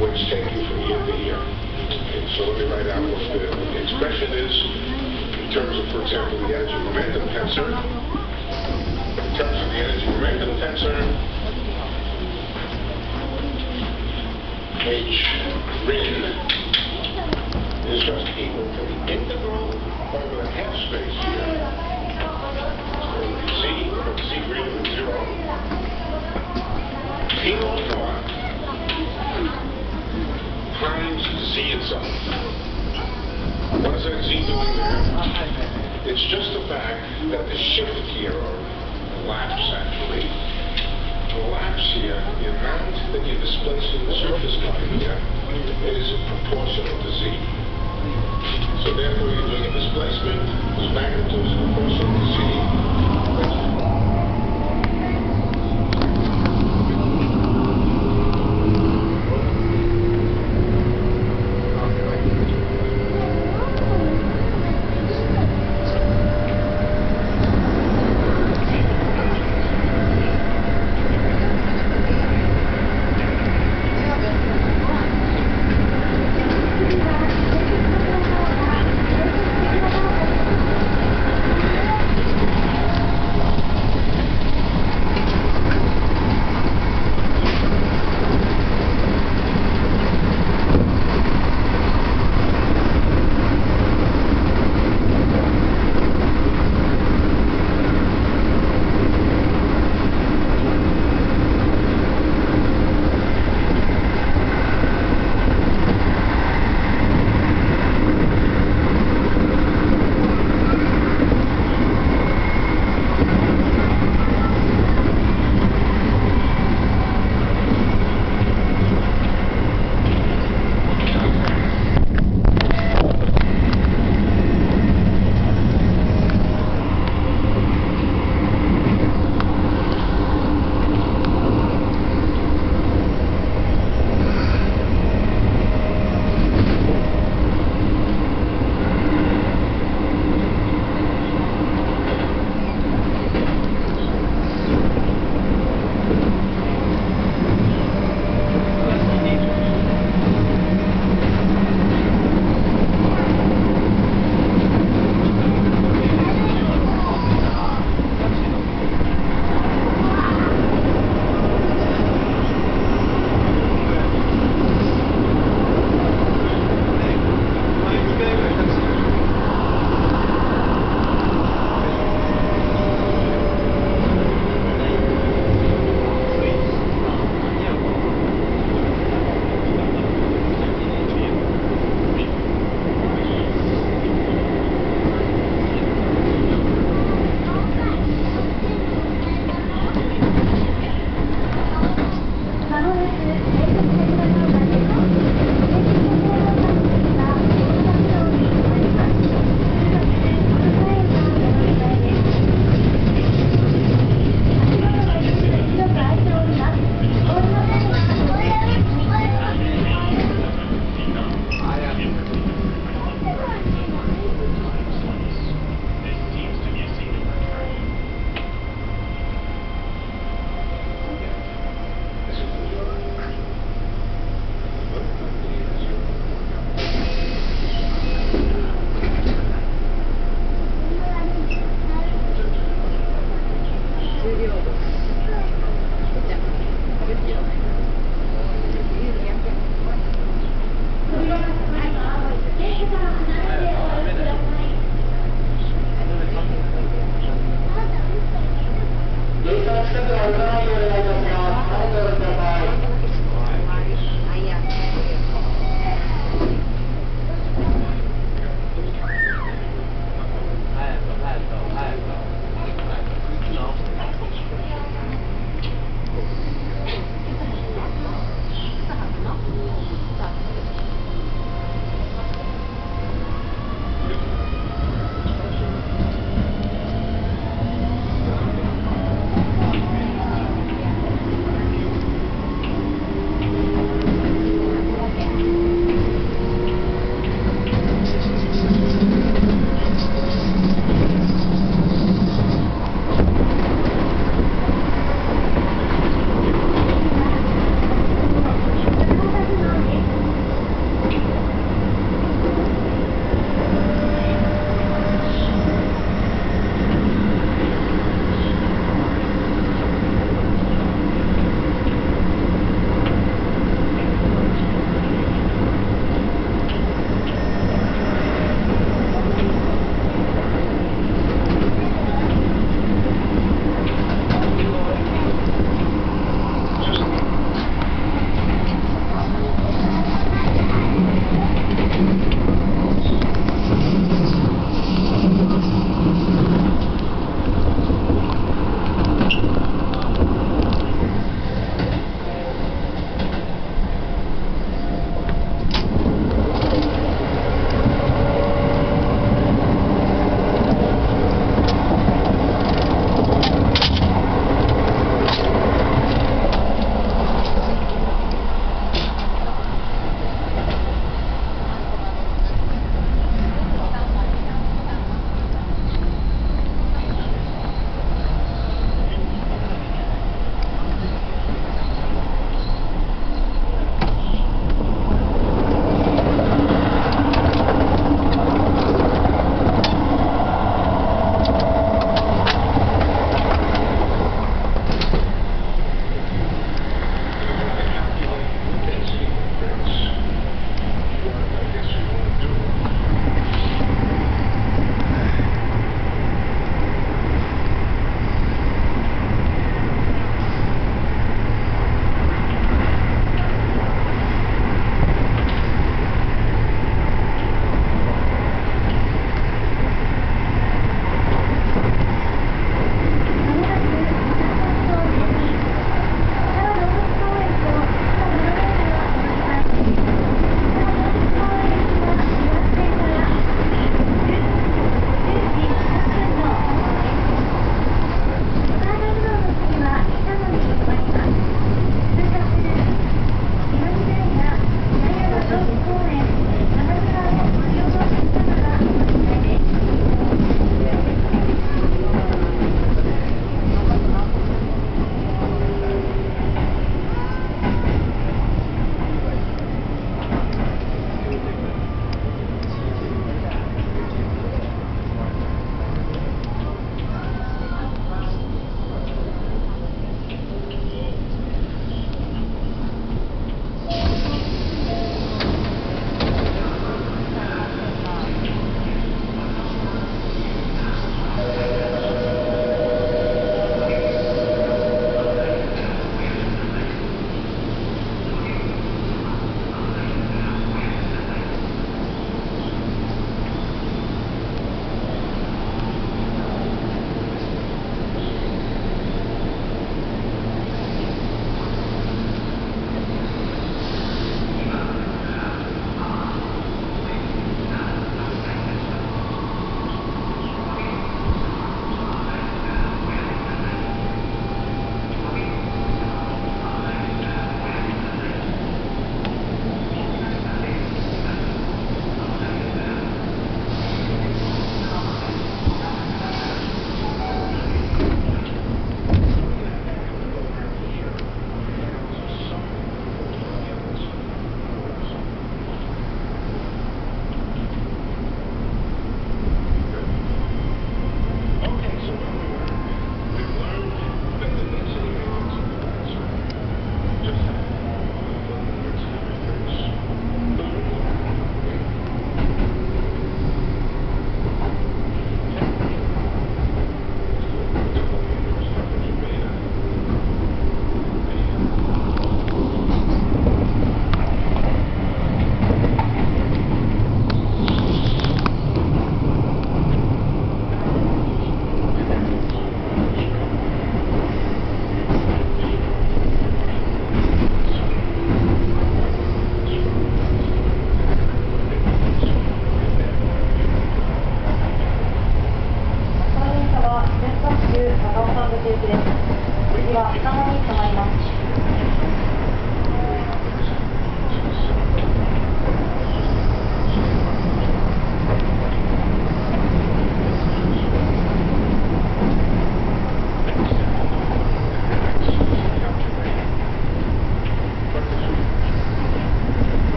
which take you from year to year. Okay, so let me write out what the, expression is in terms of, for example, the energy momentum tensor. In terms of the energy momentum tensor, H rin is just equal to the integral over the half space here. So Z, Z greater than zero. Times Z itself. What is that Z doing there? It's just the fact that the shift here, or lapse actually, the lapse here, the amount that you're displacing the surface line here, is proportional to Z. So therefore, you're doing a displacement whose magnitude is proportional to Z.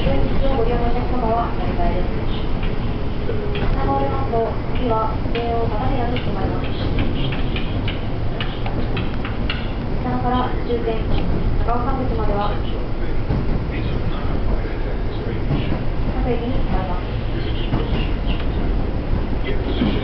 終日をご利用のおはです。下と、次はたまいます。下から終点、高岡口までは、にます。